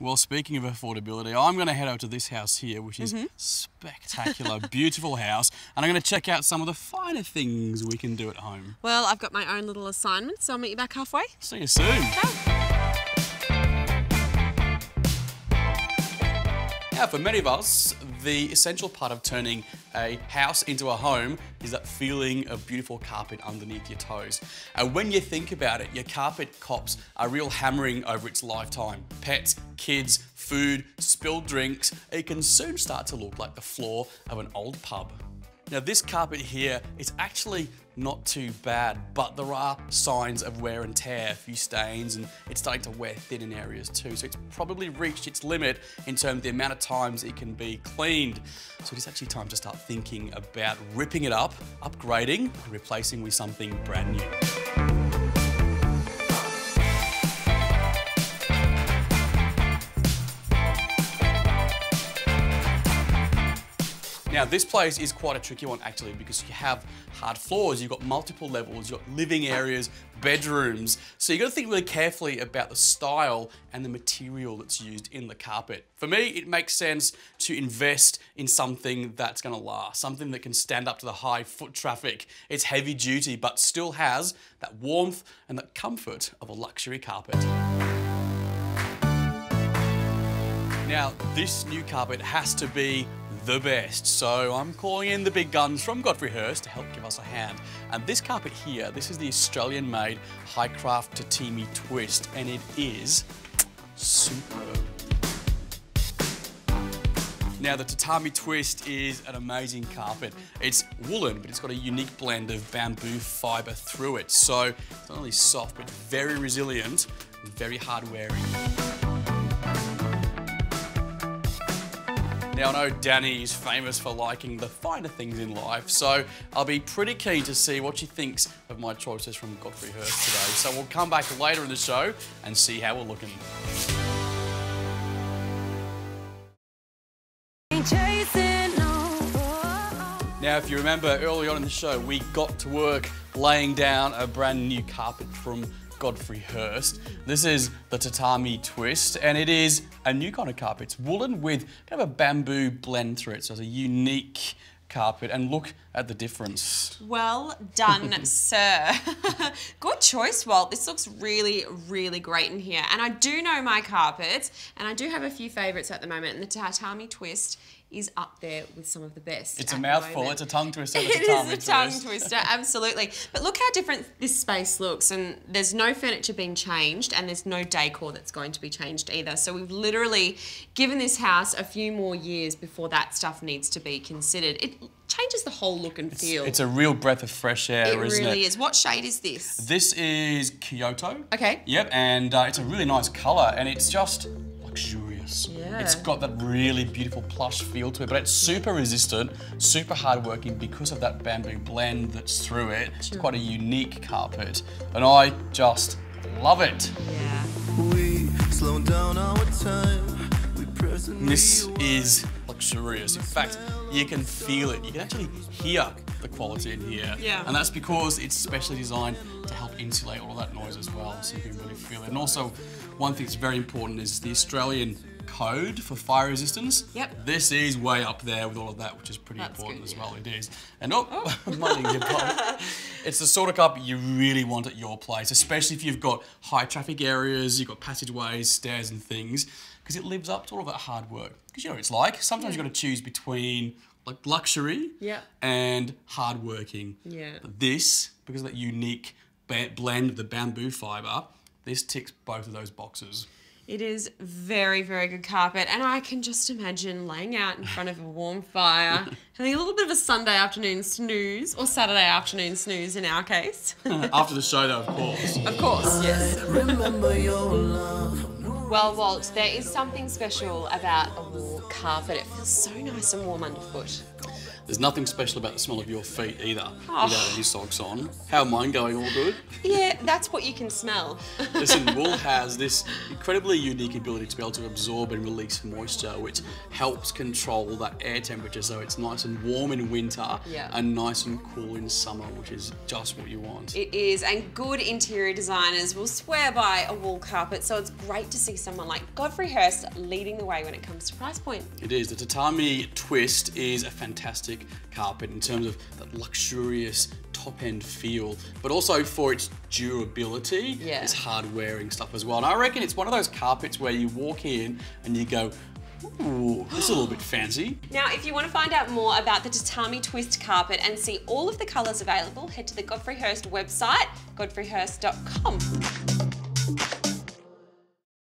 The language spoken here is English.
Well, speaking of affordability, I'm going to head over to this house here, which is Mm-hmm. spectacular, beautiful house, and I'm going to check out some of the finer things we can do at home. Well, I've got my own little assignment, so I'll meet you back halfway. See you soon. Now, for many of us, the essential part of turning a house into a home is that feeling of beautiful carpet underneath your toes. And when you think about it, your carpet cops are real hammering over its lifetime. Pets, kids, food, spilled drinks, it can soon start to look like the floor of an old pub. Now this carpet here is actually not too bad, but there are signs of wear and tear, a few stains, and it's starting to wear thin in areas too. So it's probably reached its limit in terms of the amount of times it can be cleaned. So it is actually time to start thinking about ripping it up, upgrading, and replacing with something brand new. Now this place is quite a tricky one actually because you have hard floors, you've got multiple levels, you've got living areas, bedrooms. So you've got to think really carefully about the style and the material that's used in the carpet. For me, it makes sense to invest in something that's gonna last, something that can stand up to the high foot traffic. It's heavy duty, but still has that warmth and that comfort of a luxury carpet. Now, this new carpet has to be the best, so I'm calling in the big guns from Godfrey Hirst to help give us a hand. And this carpet here, this is the Australian-made Hycraft Tatami Twist, and it is superb. Now the Tatami Twist is an amazing carpet. It's woolen, but it's got a unique blend of bamboo fibre through it. So it's not only soft, but very resilient and very hard wearing. Now, I know Danni is famous for liking the finer things in life, so I'll be pretty keen to see what she thinks of my choices from Godfrey Hirst today. So we'll come back later in the show and see how we're looking. Now, if you remember early on in the show, we got to work laying down a brand new carpet from Godfrey Hirst. This is the Tatami Twist, and it is a new kind of carpet. It's woolen with kind of a bamboo blend through it, so it's a unique carpet. And look at the difference. Well done, sir. Good choice, Walt. This looks really, really great in here. And I do know my carpets, and I do have a few favourites at the moment. And the Tatami Twist is up there with some of the best. It's a mouthful. It's a tongue twister. It It's a is tongue a tongue twister, absolutely. But look how different this space looks, and there's no furniture being changed, and there's no decor that's going to be changed either. So we've literally given this house a few more years before that stuff needs to be considered. It changes the whole look and feel. It's a real breath of fresh air, it isn't it? It really it? is. What shade is this? This is Kyoto. Okay. Yep, and uh, it's a really nice colour, and it's just luxurious. Yeah. It's got that really beautiful plush feel to it, but it's super resistant, super hardworking because of that bamboo blend that's through it. It's quite a unique carpet, and I just love it. Yeah. We slow down our time. We presently This is luxurious. In fact, you can feel it. You can actually hear the quality in here. Yeah. And that's because it's specially designed to help insulate all that noise as well, so you can really feel it. And also, one thing that's very important is the Australian code for fire resistance. Yep. This is way up there with all of that, which is pretty That's important good, as yeah. well. It is. And oh, minding your pop. It's the sort of cup you really want at your place, especially if you've got high traffic areas, you've got passageways, stairs, and things, because it lives up to all of that hard work. Because you know what it's like. Sometimes you've got to choose between like luxury Yeah. and hard working. Yeah. But this, because of that unique blend of the bamboo fibre, this ticks both of those boxes. It is very, very good carpet, and I can just imagine laying out in front of a warm fire, having a little bit of a Sunday afternoon snooze, or Saturday afternoon snooze in our case. After the show, though, of course. of course, yes. remember your love. Well, Walt, there is something special about a wool carpet. It feels so nice and warm underfoot. There's nothing special about the smell of your feet either Oh. without any socks on. How are mine going? All good? Yeah, that's what you can smell. Listen, wool has this incredibly unique ability to be able to absorb and release moisture, which helps control that air temperature so it's nice and warm in winter Yeah. and nice and cool in summer, which is just what you want. It is, and good interior designers will swear by a wool carpet, so it's great to see someone like Godfrey Hirst leading the way when it comes to price point. It is. The tatami twist is a fantastic carpet in terms of that luxurious top end feel, but also for its durability, Yeah. its hard wearing stuff as well. And I reckon it's one of those carpets where you walk in and you go, ooh, this is a little bit fancy. Now, if you want to find out more about the Tatami Twist carpet and see all of the colours available, head to the Godfrey Hirst website, godfreyhirst.com.